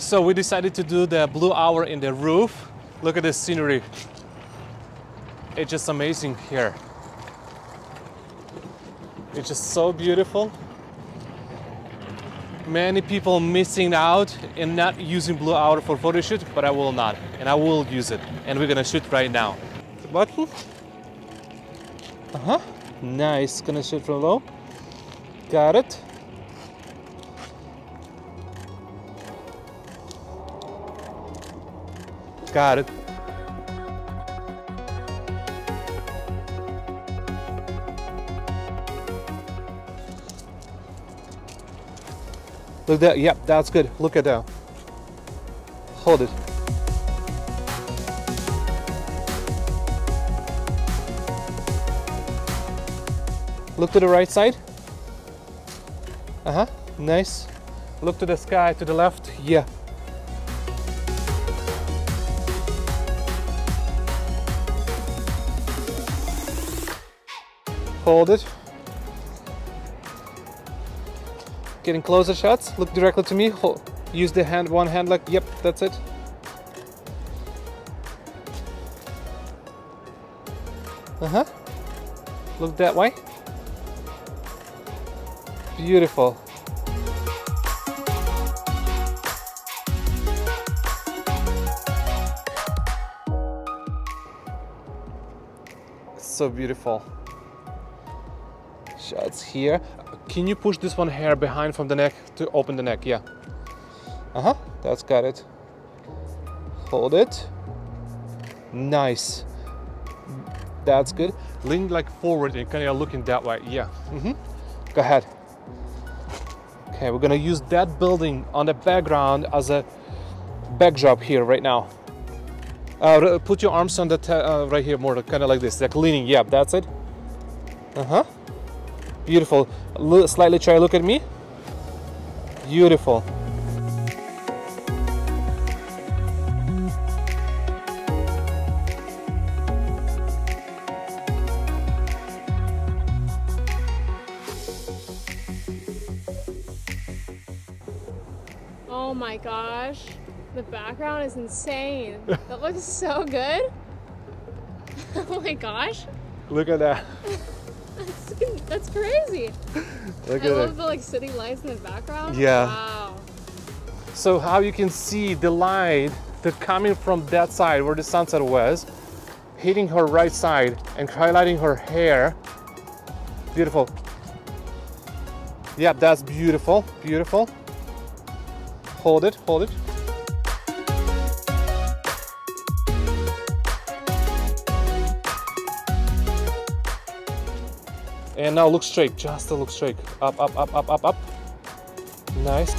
So we decided to do the blue hour in the roof. Look at this scenery. It's just amazing here. It's just so beautiful. Many people missing out and not using blue hour for photo shoot, but I will not, and I will use it. And we're gonna shoot right now. The button. Uh huh. Nice. Gonna shoot from low. Got it. Got it. Look at that. Yep, that's good. Look at that. Hold it. Look to the right side. Uh huh. Nice. Look to the sky to the left. Yeah. Hold it. Getting closer shots. Look directly to me. Hold. Use the hand, one hand like, yep, that's it. Uh-huh. Look that way. Beautiful. So beautiful. Shots here. Can you push this one hair behind from the neck to open the neck? Yeah. Uh-huh. That's got it. Hold it. Nice. That's good. Lean like forward and kind of looking that way. Yeah. Mm-hmm. Go ahead. Okay, we're gonna use that building on the background as a backdrop here right now. Uh, put your arms on the uh, right here more, kind of like this, like leaning. Yeah, that's it. Uh huh. Beautiful. L slightly try look at me. Beautiful. Oh my gosh. The background is insane. that looks so good. oh my gosh. Look at that. That's, that's crazy. Look I at love it. the like city lights in the background. Yeah. Wow. So how you can see the light that coming from that side where the sunset was, hitting her right side and highlighting her hair. Beautiful. Yeah, that's beautiful. Beautiful. Hold it, hold it. And now look straight, just look straight. Up, up, up, up, up, up. Nice.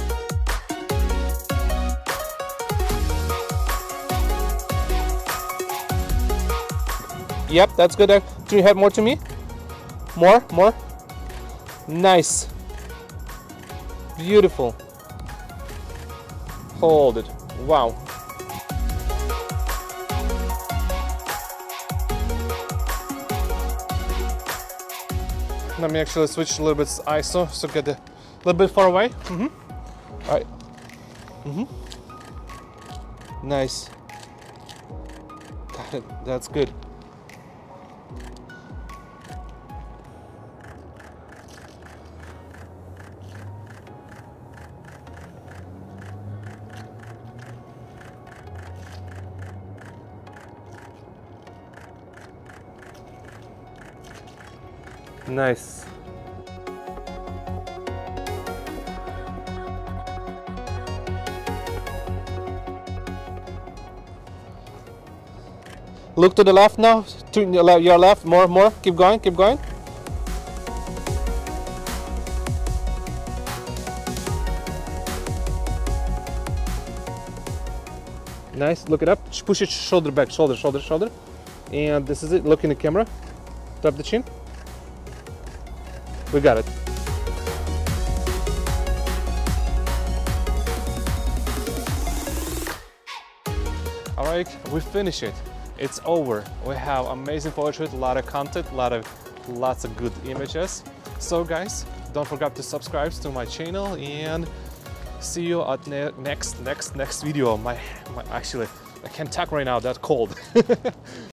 Yep, that's good. Can you head more to me? More, more. Nice. Beautiful. Hold it. Wow. Let me actually switch a little bit ISO so get a little bit far away. Mm-hmm. All right. Mm-hmm. Nice. Got it. That's good. Nice. Look to the left now. To your left. More, more. Keep going. Keep going. Nice. Look it up. Push it shoulder back. Shoulder, shoulder, shoulder. And this is it. Look in the camera. Tap the chin. We got it. All right, we finished it. It's over. We have amazing shoot, a lot of content, a lot of lots of good images. So guys, don't forget to subscribe to my channel and See you at ne- next next next video. My, my actually I can't talk right now. That's cold.